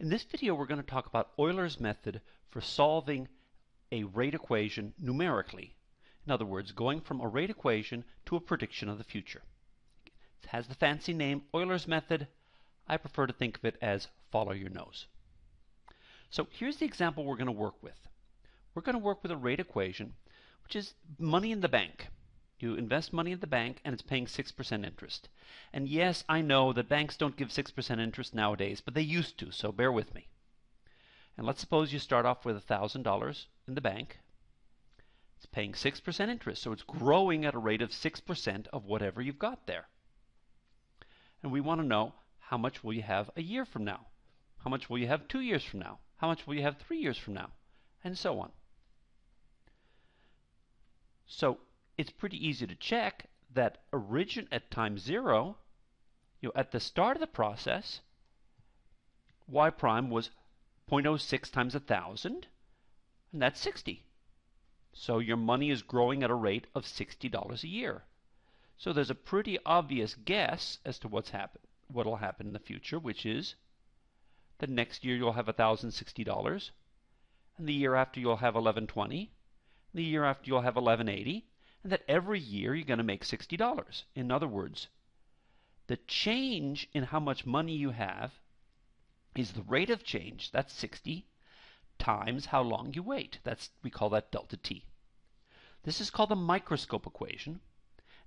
In this video we're going to talk about Euler's method for solving a rate equation numerically. In other words, going from a rate equation to a prediction of the future. It has the fancy name Euler's method. I prefer to think of it as follow your nose. So here's the example we're going to work with. We're going to work with a rate equation, which is money in the bank. You invest money in the bank and it's paying 6% interest. And yes, I know that banks don't give 6% interest nowadays, but they used to, so bear with me. And let's suppose you start off with $1,000 in the bank. It's paying 6% interest, so it's growing at a rate of 6% of whatever you've got there. And we want to know how much will you have a year from now? How much will you have two years from now? How much will you have three years from now? And so on. So it's pretty easy to check that origin at time zero, you know, at the start of the process, y prime was 0.06 times 1,000, and that's 60. So your money is growing at a rate of $60 a year. So there's a pretty obvious guess as to what's happen, what will happen in the future, which is that next year you'll have $1,060, and the year after you'll have 1120, the year after you'll have 1180, and that every year you're going to make $60. In other words, the change in how much money you have is the rate of change, that's 60, times how long you wait. That's we call that delta t. This is called the microscope equation,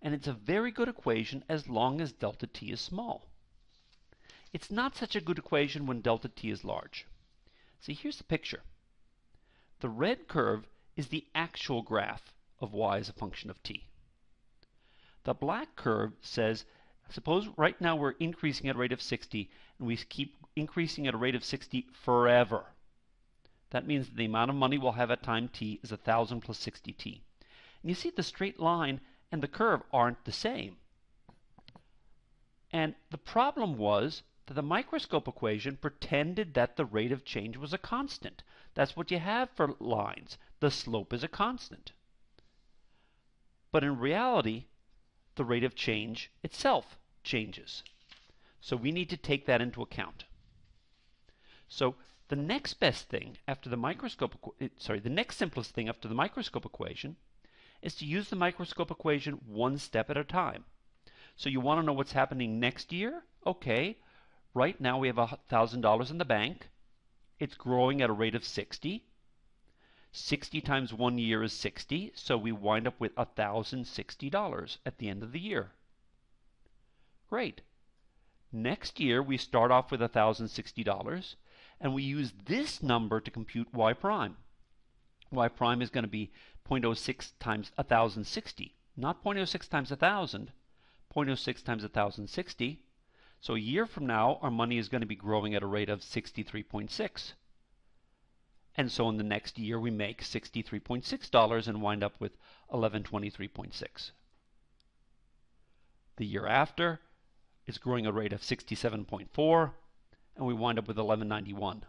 and it's a very good equation as long as delta t is small. It's not such a good equation when delta t is large. See, here's the picture. The red curve is the actual graph of y as a function of t. The black curve says, suppose right now we're increasing at a rate of 60 and we keep increasing at a rate of 60 forever. That means the amount of money we'll have at time t is 1000 plus 60t. And you see the straight line and the curve aren't the same. And the problem was that the microscope equation pretended that the rate of change was a constant. That's what you have for lines. The slope is a constant. But in reality, the rate of change itself changes. So we need to take that into account. So the next best thing after the microscope, eh, sorry, the next simplest thing after the microscope equation is to use the microscope equation one step at a time. So you want to know what's happening next year? Okay, right now we have $1,000 in the bank. It's growing at a rate of 60. 60 times one year is 60, so we wind up with $1,060 at the end of the year. Great. Next year, we start off with $1,060, and we use this number to compute y prime. y prime is going to be 0.06 times 1,060, not 0.06 times 1,000, 0.06 times 1,060. So a year from now, our money is going to be growing at a rate of 63.6. And so in the next year, we make $63.6 and wind up with 1123.6. The year after, it's growing at a rate of 67.4, and we wind up with 1191.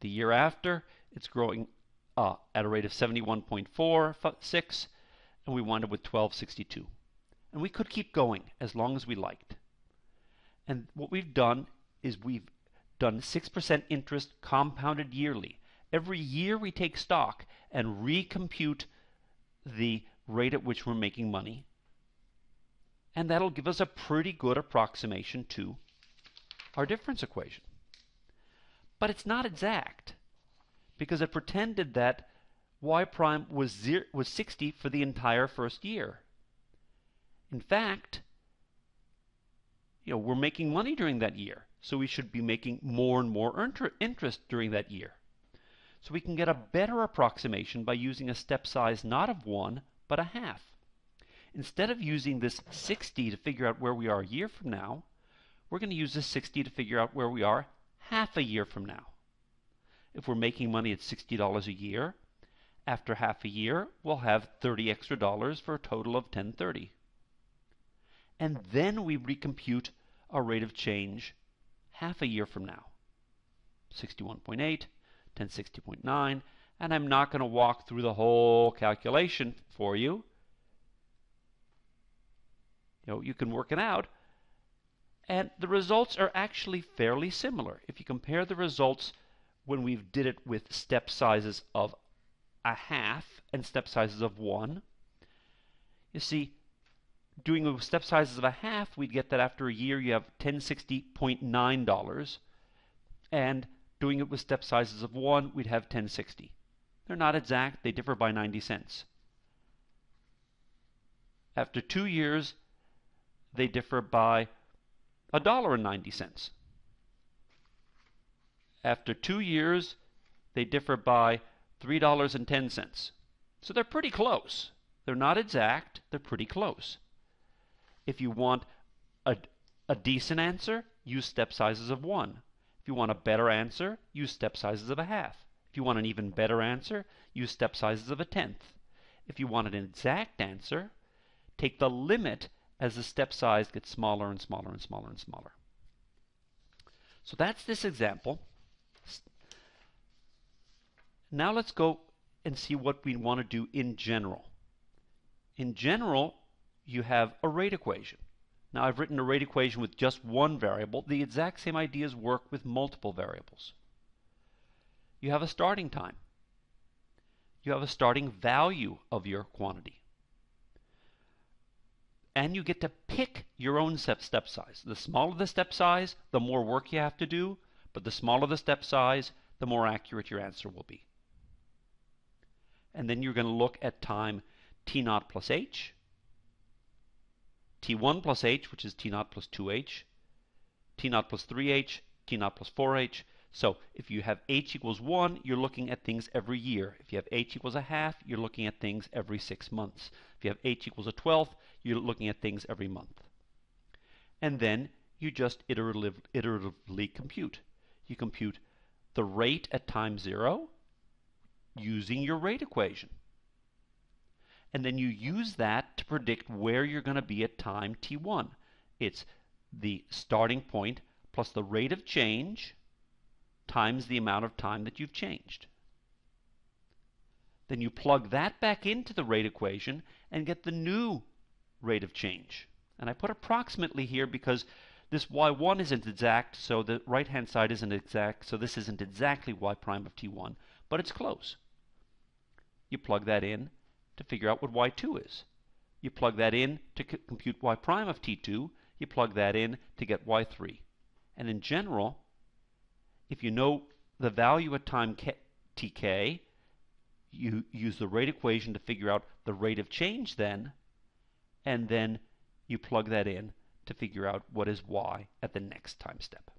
The year after, it's growing uh, at a rate of 71.46, and we wind up with 1262. And we could keep going as long as we liked. And what we've done is we've done 6% interest compounded yearly. Every year we take stock and recompute the rate at which we're making money. And that'll give us a pretty good approximation to our difference equation. But it's not exact because it pretended that y prime was, zero, was 60 for the entire first year. In fact, you know, we're making money during that year. So we should be making more and more interest during that year. So we can get a better approximation by using a step size not of 1, but a half. Instead of using this 60 to figure out where we are a year from now, we're going to use this 60 to figure out where we are half a year from now. If we're making money at $60 a year, after half a year, we'll have 30 extra dollars for a total of 1030. And then we recompute our rate of change half a year from now. 61.8, 1060.9, and I'm not going to walk through the whole calculation for you. You know, you can work it out. And the results are actually fairly similar. If you compare the results when we did it with step sizes of a half and step sizes of 1, you see, doing step sizes of a half, we'd get that after a year you have $1060.9. And doing it with step sizes of 1, we'd have 1060. They're not exact, they differ by 90 cents. After two years, they differ by a dollar and 90 cents. After two years, they differ by $3.10. So they're pretty close. They're not exact, they're pretty close. If you want a, a decent answer, use step sizes of 1. If you want a better answer, use step sizes of a half. If you want an even better answer, use step sizes of a tenth. If you want an exact answer, take the limit as the step size gets smaller and smaller and smaller and smaller. So that's this example. Now let's go and see what we want to do in general. In general, you have a rate equation. Now I've written a rate equation with just one variable. The exact same ideas work with multiple variables. You have a starting time. You have a starting value of your quantity and you get to pick your own step, step size. The smaller the step size, the more work you have to do, but the smaller the step size, the more accurate your answer will be. And then you're going to look at time t naught plus h, t1 plus h, which is t naught plus 2h, t naught plus 3h, t naught plus 4h. So if you have h equals 1, you're looking at things every year. If you have h equals a half, you're looking at things every six months. If you have h equals a twelfth, you're looking at things every month. And then you just iterative, iteratively compute. You compute the rate at time zero using your rate equation. And then you use that to predict where you're going to be at time t1. It's the starting point plus the rate of change times the amount of time that you've changed. Then you plug that back into the rate equation and get the new rate of change. And I put approximately here because this y1 isn't exact, so the right-hand side isn't exact, so this isn't exactly y prime of t1, but it's close. You plug that in to figure out what y2 is. You plug that in to compute y prime of t2, you plug that in to get y3. And in general, if you know the value at time k, tk, you use the rate equation to figure out the rate of change then, and then you plug that in to figure out what is y at the next time step.